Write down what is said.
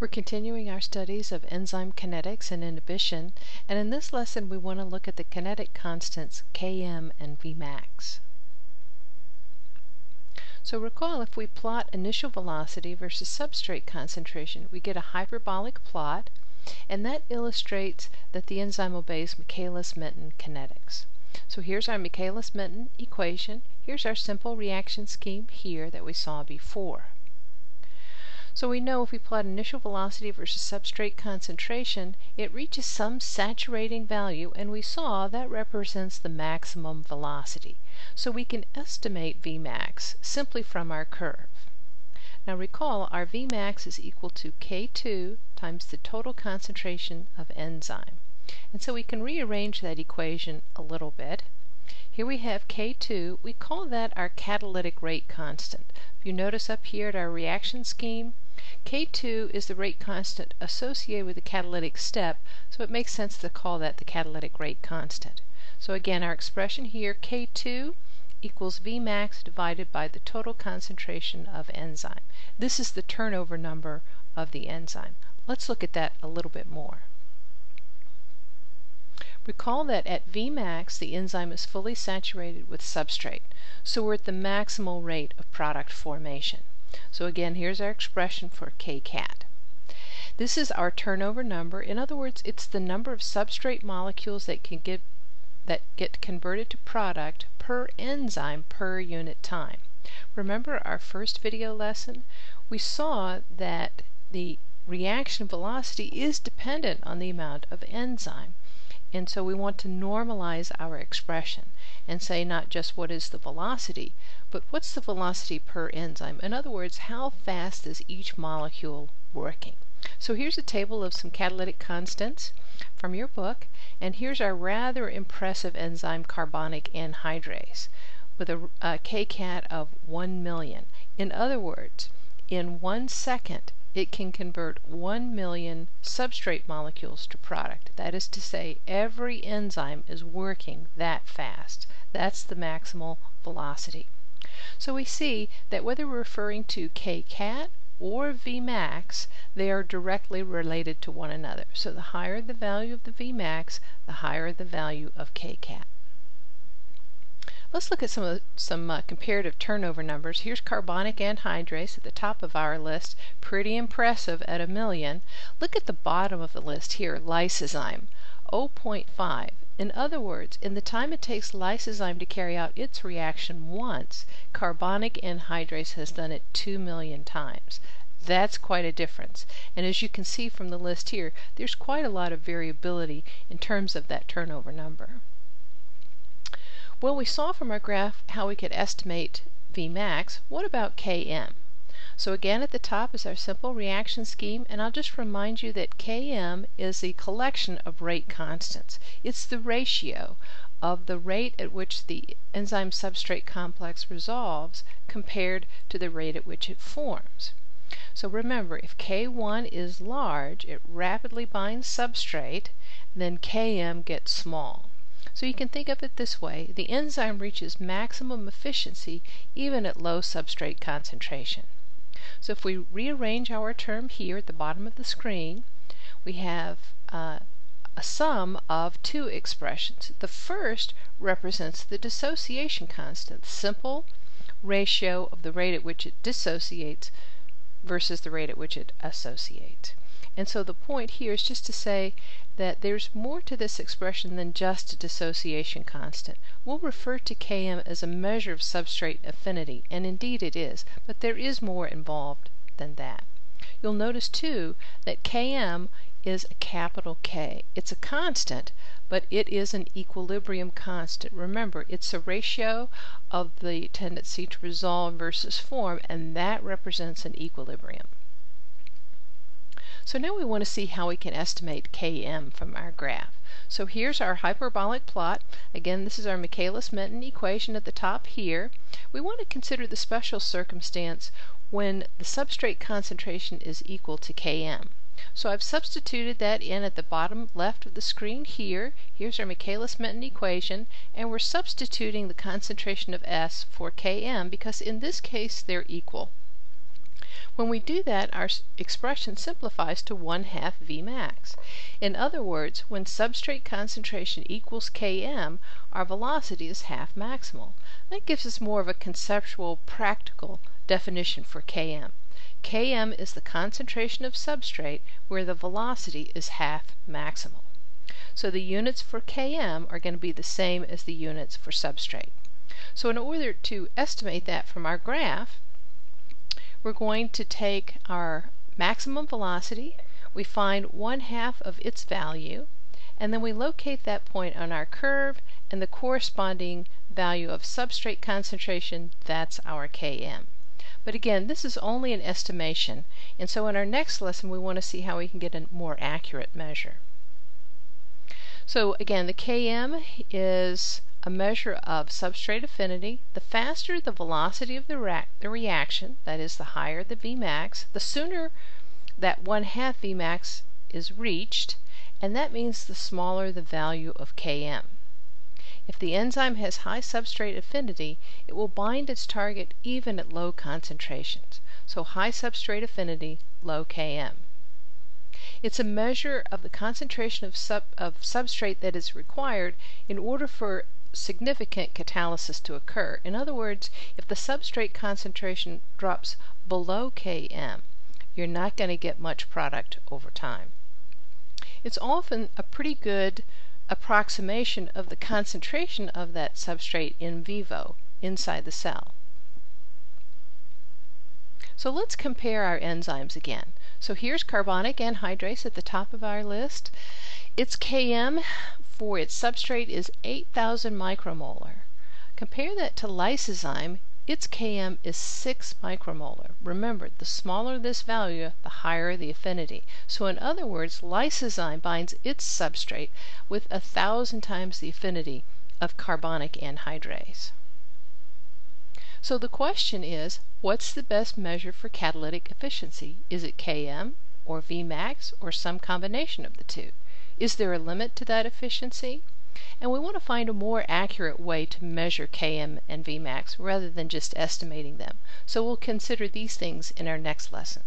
We're continuing our studies of enzyme kinetics and inhibition, and in this lesson we want to look at the kinetic constants Km and Vmax. So recall if we plot initial velocity versus substrate concentration, we get a hyperbolic plot, and that illustrates that the enzyme obeys Michaelis-Menten kinetics. So here's our Michaelis-Menten equation. Here's our simple reaction scheme here that we saw before. So we know if we plot initial velocity versus substrate concentration, it reaches some saturating value, and we saw that represents the maximum velocity. So we can estimate Vmax simply from our curve. Now recall our Vmax is equal to K2 times the total concentration of enzyme. And so we can rearrange that equation a little bit. Here we have K2. We call that our catalytic rate constant. If you notice up here at our reaction scheme, K2 is the rate constant associated with the catalytic step, so it makes sense to call that the catalytic rate constant. So again, our expression here, K2 equals Vmax divided by the total concentration of enzyme. This is the turnover number of the enzyme. Let's look at that a little bit more. Recall that at Vmax the enzyme is fully saturated with substrate, so we're at the maximal rate of product formation. So again, here's our expression for kcat. This is our turnover number. In other words, it's the number of substrate molecules that can get that get converted to product per enzyme per unit time. Remember our first video lesson? We saw that the reaction velocity is dependent on the amount of enzyme. And so we want to normalize our expression and say not just what is the velocity, but what's the velocity per enzyme? In other words, how fast is each molecule working? So here's a table of some catalytic constants from your book, and here's our rather impressive enzyme carbonic anhydrase with a, a kcat of 1 million. In other words, in one second, it can convert 1 million substrate molecules to product. That is to say, every enzyme is working that fast. That's the maximal velocity. So we see that whether we're referring to kcat or Vmax, they are directly related to one another. So the higher the value of the Vmax, the higher the value of kcat. Let's look at some of, some uh, comparative turnover numbers. Here's carbonic anhydrase at the top of our list, pretty impressive at a million. Look at the bottom of the list here, lysozyme, 0.5. In other words, in the time it takes lysozyme to carry out its reaction once, carbonic anhydrase has done it 2 million times. That's quite a difference. And as you can see from the list here, there's quite a lot of variability in terms of that turnover number. Well, we saw from our graph how we could estimate Vmax. What about Km? So again, at the top is our simple reaction scheme, and I'll just remind you that Km is the collection of rate constants. It's the ratio of the rate at which the enzyme substrate complex resolves compared to the rate at which it forms. So remember, if K1 is large, it rapidly binds substrate, then Km gets small. So you can think of it this way. The enzyme reaches maximum efficiency even at low substrate concentration. So if we rearrange our term here at the bottom of the screen, we have uh, a sum of two expressions. The first represents the dissociation constant, simple ratio of the rate at which it dissociates versus the rate at which it associates. And so the point here is just to say that there's more to this expression than just a dissociation constant. We'll refer to Km as a measure of substrate affinity, and indeed it is, but there is more involved than that. You'll notice too that Km is a capital K. It's a constant, but it is an equilibrium constant. Remember, it's a ratio of the tendency to resolve versus form, and that represents an equilibrium. So now we want to see how we can estimate Km from our graph. So here's our hyperbolic plot. Again, this is our Michaelis-Menten equation at the top here. We want to consider the special circumstance when the substrate concentration is equal to Km. So I've substituted that in at the bottom left of the screen here. Here's our Michaelis-Menten equation, and we're substituting the concentration of S for Km because in this case they're equal. When we do that, our expression simplifies to 1 half Vmax. In other words, when substrate concentration equals Km, our velocity is half maximal. That gives us more of a conceptual, practical definition for Km. Km is the concentration of substrate where the velocity is half maximal. So the units for Km are going to be the same as the units for substrate. So in order to estimate that from our graph, we're going to take our maximum velocity, we find one half of its value, and then we locate that point on our curve and the corresponding value of substrate concentration, that's our Km. But again, this is only an estimation, and so in our next lesson we want to see how we can get a more accurate measure. So again, the Km is a measure of substrate affinity. The faster the velocity of the, the reaction, that is, the higher the Vmax, the sooner that 1 half Vmax is reached, and that means the smaller the value of Km. If the enzyme has high substrate affinity, it will bind its target even at low concentrations. So high substrate affinity, low Km. It's a measure of the concentration of, sub, of substrate that is required in order for significant catalysis to occur. In other words, if the substrate concentration drops below Km, you're not going to get much product over time. It's often a pretty good approximation of the concentration of that substrate in vivo inside the cell. So let's compare our enzymes again. So here's carbonic anhydrase at the top of our list. Its Km for its substrate is 8,000 micromolar. Compare that to lysozyme, its Km is 6 micromolar. Remember, the smaller this value, the higher the affinity. So in other words, lysozyme binds its substrate with a thousand times the affinity of carbonic anhydrase. So the question is, what's the best measure for catalytic efficiency? Is it Km, or Vmax, or some combination of the two? Is there a limit to that efficiency? And we want to find a more accurate way to measure Km and Vmax rather than just estimating them. So we'll consider these things in our next lesson.